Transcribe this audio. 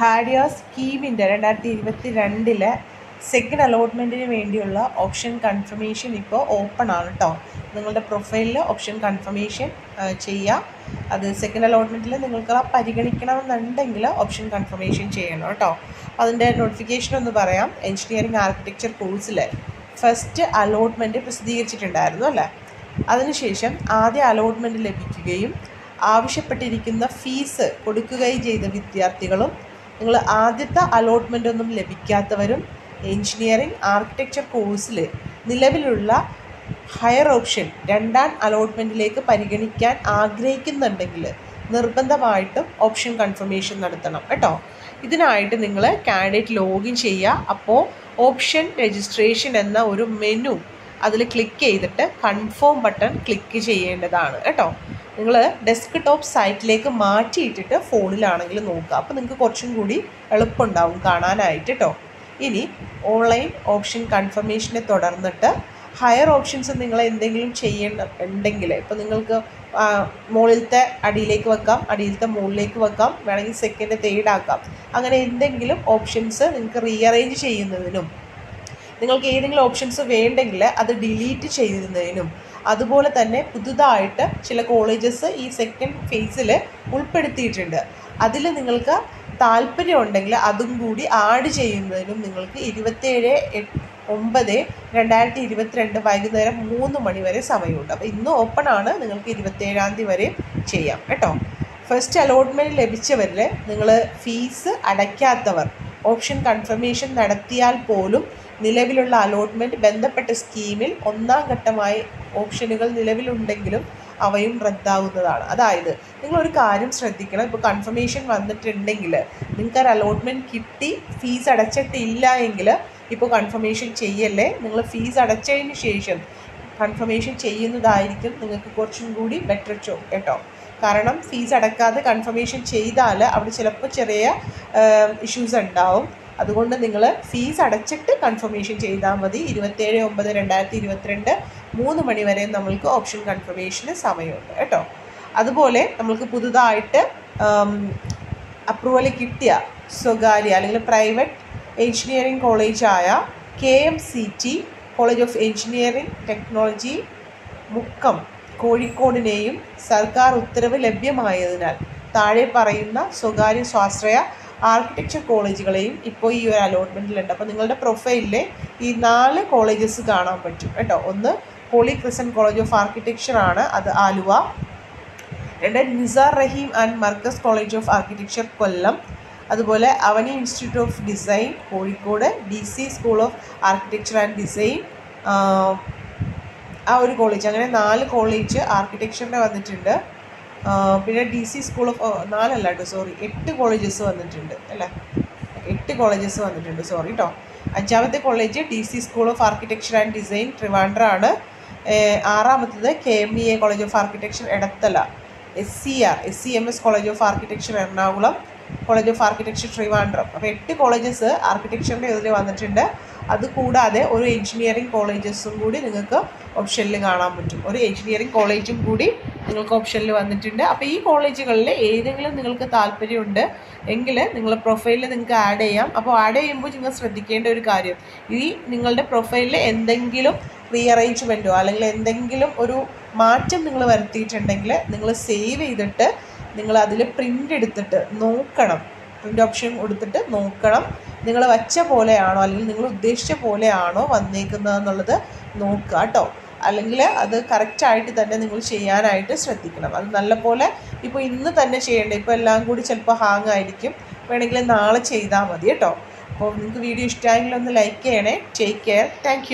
ഹാഡിയ സ്കീമിന്റെ രണ്ടായിരത്തി ഇരുപത്തി രണ്ടിലെ സെക്കൻഡ് അലോട്ട്മെന്റിന് വേണ്ടിയുള്ള ഓപ്ഷൻ കൺഫർമേഷൻ ഇപ്പോൾ ഓപ്പൺ ആണ് കേട്ടോ നിങ്ങളുടെ പ്രൊഫൈലിൽ ഓപ്ഷൻ കൺഫർമേഷൻ ചെയ്യാം. അത് സെക്കൻഡ് അലോട്ട്മെന്റിൽ നിങ്ങൾക്ക് ആ പരിഗണിക്കണമെന്നുണ്ടെങ്കിൽ ഓപ്ഷൻ കൺഫർമേഷൻ ചെയ്യണം കേട്ടോ അതിന്റെ നോട്ടിഫിക്കേഷൻ ഒന്ന് പറയാം. എഞ്ചിനീയറിംഗ് ആർക്കിടെക്ചർ കോഴ്സിൽ ഫസ്റ്റ് അലോട്ട്മെന്റ് പ്രസിദ്ധീകരിച്ചിട്ടുണ്ടായിരുന്നു അല്ലേ? അതിനുശേഷം ആദ്യ അലോട്ട്മെന്റ് ലഭിക്കുകയും ആവശ്യപ്പെട്ടിരിക്കുന്ന ഫീസ് കൊടുക്കുകയും ചെയ്ത വിദ്യാർത്ഥികളും നിങ്ങൾ ആദ്യത്തെ അലോട്ട്മെന്റ് ഒന്നും ലഭിക്കാത്തവരും എഞ്ചിനീയറിംഗ് ആർക്കിടെക്ചർ കോഴ്സിൽ നിലവിലുള്ള ഹയർ ഓപ്ഷൻ രണ്ടാം അലോട്ട്മെന്റിലേക്ക് പരിഗണിക്കാൻ ആഗ്രഹിക്കുന്നുണ്ടെങ്കിൽ നിർബന്ധമായിട്ടും ഓപ്ഷൻ കൺഫർമേഷൻ നടത്തണം കേട്ടോ. ഇതിനായിട്ട് നിങ്ങൾ കാൻഡിഡേറ്റ് ലോഗിൻ ചെയ്യുക. അപ്പോൾ ഓപ്ഷൻ രജിസ്ട്രേഷൻ എന്ന ഒരു മെനു അതിൽ ക്ലിക്ക് ചെയ്തിട്ട് കൺഫേം ബട്ടൺ ക്ലിക്ക് ചെയ്യേണ്ടതാണ് കേട്ടോ. നിങ്ങൾ ഡെസ്ക് ടോപ്പ് സൈറ്റിലേക്ക് മാറ്റിയിട്ടിട്ട് ഫോണിലാണെങ്കിൽ നോക്കുക. അപ്പോൾ നിങ്ങൾക്ക് കുറച്ചും കൂടി എളുപ്പമുണ്ടാവും കാണാനായിട്ട് കേട്ടോ ഇനി ഓൺലൈൻ ഓപ്ഷൻ കൺഫർമേഷനെ തുടർന്നിട്ട് ഹയർ ഓപ്ഷൻസ് നിങ്ങൾ എന്തെങ്കിലും ചെയ്യേണ്ട ഉണ്ടെങ്കിൽ ഇപ്പോൾ നിങ്ങൾക്ക് മുകളിലത്തെ അടിയിലേക്ക് വെക്കാം അടിയിലത്തെ മുകളിലേക്ക് വെക്കാം വേണമെങ്കിൽ സെക്കൻഡ് തേർഡ് അങ്ങനെ എന്തെങ്കിലും ഓപ്ഷൻസ് നിങ്ങൾക്ക് റീഅറേഞ്ച് ചെയ്യുന്നതിനും നിങ്ങൾക്ക് ഏതെങ്കിലും ഓപ്ഷൻസ് വേണ്ടെങ്കിൽ അത് ഡിലീറ്റ് ചെയ്യുന്നതിനും അതുപോലെ തന്നെ പുതുതായിട്ട് ചില കോളേജസ് ഈ സെക്കൻഡ് ഫേസിൽ ഉൾപ്പെടുത്തിയിട്ടുണ്ട്. അതിൽ നിങ്ങൾക്ക് താല്പര്യമുണ്ടെങ്കിൽ അതും കൂടി ആഡ് ചെയ്യുന്നതിനും നിങ്ങൾക്ക് ഇരുപത്തേഴ് ഒമ്പത് രണ്ടായിരത്തി ഇരുപത്തിരണ്ട് വൈകുന്നേരം മൂന്ന് മണി വരെ സമയമുണ്ട്. അപ്പോൾ ഇന്ന് ഓപ്പൺ ആണ്. നിങ്ങൾക്ക് ഇരുപത്തേഴാം തീയതി വരെ ചെയ്യാം. കേട്ടോ? ഫസ്റ്റ് അലോട്ട്മെന്റ് ലഭിച്ചവരിൽ നിങ്ങൾ ഫീസ് അടയ്ക്കാത്തവർ ഓപ്ഷൻ കൺഫർമേഷൻ നടത്തിയാൽ പോലും നിലവിലുള്ള അലോട്ട്മെന്റ് ബന്ധപ്പെട്ട സ്കീമിൽ ഒന്നാം ഘട്ടമായി ഓപ്ഷനുകൾ നിലവിലുണ്ടെങ്കിലും അവയും റദ്ദാവുന്നതാണ്. അതായത് നിങ്ങളൊരു കാര്യം ശ്രദ്ധിക്കണം. ഇപ്പോൾ കൺഫർമേഷൻ വന്നിട്ടുണ്ടെങ്കിൽ നിങ്ങൾക്ക് ഒരു അലോട്ട്മെന്റ് കിട്ടി ഫീസ് അടച്ചിട്ടില്ല എങ്കിൽ ഇപ്പോൾ കൺഫർമേഷൻ ചെയ്യല്ലേ? നിങ്ങൾ ഫീസ് അടച്ചതിന് ശേഷം കൺഫർമേഷൻ ചെയ്യുന്നതായിരിക്കും നിങ്ങൾക്ക് കുറച്ചും കൂടി ബെറ്റർ ചോ കേട്ടോ. കാരണം ഫീസ് അടക്കാതെ കൺഫർമേഷൻ ചെയ്താൽ അവിടെ ചിലപ്പോൾ ചെറിയ ഇഷ്യൂസ് ഉണ്ടാവും. അതുകൊണ്ട് നിങ്ങൾ ഫീസ് അടച്ചിട്ട് കൺഫർമേഷൻ ചെയ്താൽ മതി. ഇരുപത്തേഴ് ഒമ്പത് രണ്ടായിരത്തി ഇരുപത്തിരണ്ട് മൂന്ന് മണി വരെ നമ്മൾക്ക് ഓപ്ഷൻ കൺഫർമേഷന് സമയമുണ്ട് കേട്ടോ. അതുപോലെ നമ്മൾക്ക് പുതുതായിട്ട് അപ്രൂവൽ കിട്ടിയ സ്വകാര്യ അല്ലെങ്കിൽ private engineering കോളേജായ K M C T college of engineering technology Mukkam കോഴിക്കോടിനെയും സർക്കാർ ഉത്തരവ് ലഭ്യമായതിനാൽ താഴെ പറയുന്ന സ്വകാര്യ സ്വാശ്രയ ആർക്കിടെക്ചർ കോളേജുകളെയും ഇപ്പോൾ ഈ ഒരു അലോട്ട്മെന്റിലുണ്ട്. അപ്പോൾ നിങ്ങളുടെ പ്രൊഫൈലിലെ ഈ നാല് കോളേജസ് കാണാൻ പറ്റും കേട്ടോ. ഒന്ന് Holy Crescent college of architecture ആണ് അത് ആലുവ. രണ്ട് Nisar Rahim and Markaz college of architecture Kollam. അതുപോലെ Avani institute of design Kozhikode D C school of architecture and design. ആ ഒരു കോളേജ് അങ്ങനെ നാല് കോളേജ് ആർക്കിടെക്ചറിന്റെ വന്നിട്ടുണ്ട്. പിന്നെ ഡി സി സ്കൂൾ ഓഫ് നാലല്ല കേട്ടോ സോറി എട്ട് കോളേജസ് വന്നിട്ടുണ്ട് അല്ലേ? എട്ട് കോളേജസ് വന്നിട്ടുണ്ട് സോറി കേട്ടോ അഞ്ചാമത്തെ college D C school of architecture and design Trivandrum ആണ്. ആറാമത്തത് K M E A college of architecture Edathala. S C R S C M S college of architecture Ernakulam. College of architecture Trivandrum അപ്പോൾ എട്ട് colleges ആർക്കിടെക്ചറിന്റെ ഇതിൽ വന്നിട്ടുണ്ട്. അതുകൂടാതെ ഒരു engineering കോളേജസും കൂടി നിങ്ങൾക്ക് ഓപ്ഷനിൽ കാണാൻ പറ്റും. ഒരു എഞ്ചിനീയറിംഗ് കോളേജും കൂടി നിങ്ങൾക്ക് ഓപ്ഷനിൽ വന്നിട്ടുണ്ട്. അപ്പോൾ ഈ കോളേജുകളിൽ ഏതെങ്കിലും നിങ്ങൾക്ക് താല്പര്യമുണ്ട് എങ്കിൽ നിങ്ങൾ പ്രൊഫൈലിൽ നിങ്ങൾക്ക് ആഡ് ചെയ്യാം. അപ്പോൾ ആഡ് ചെയ്യുമ്പോൾ നിങ്ങൾ ശ്രദ്ധിക്കേണ്ട ഒരു കാര്യം ഈ നിങ്ങളുടെ പ്രൊഫൈലിൽ എന്തെങ്കിലും റീഅറേഞ്ച്മെന്റോ അല്ലെങ്കിൽ എന്തെങ്കിലും ഒരു മാറ്റം നിങ്ങൾ വരുത്തിയിട്ടുണ്ടെങ്കിൽ നിങ്ങൾ സേവ് ചെയ്തിട്ട് നിങ്ങൾ അതിൽ പ്രിന്റ് എടുത്തിട്ട് നോക്കണം. പ്രിന്റ് ഓപ്ഷൻ കൊടുത്തിട്ട് നോക്കണം. നിങ്ങൾ വച്ച പോലെയാണോ അല്ലെങ്കിൽ നിങ്ങൾ ഉദ്ദേശിച്ച പോലെയാണോ വന്നേക്കുന്നതെന്നുള്ളത് നോക്കുക കേട്ടോ. അല്ലെങ്കിൽ അത് കറക്റ്റായിട്ട് തന്നെ നിങ്ങൾ ചെയ്യാനായിട്ട് ശ്രദ്ധിക്കണം. അത് നല്ല പോലെ ഇപ്പോൾ ഇന്ന് തന്നെ ചെയ്യേണ്ട? ഇപ്പോൾ എല്ലാം കൂടി ചിലപ്പോൾ ഹാങ് ആയിരിക്കും. വേണമെങ്കിൽ നാളെ ചെയ്താൽ മതി കേട്ടോ. അപ്പോൾ നിങ്ങൾക്ക് വീഡിയോ ഇഷ്ടമായെങ്കിൽ ഒന്ന് ലൈക്ക് ചെയ്യണേ. Take care thank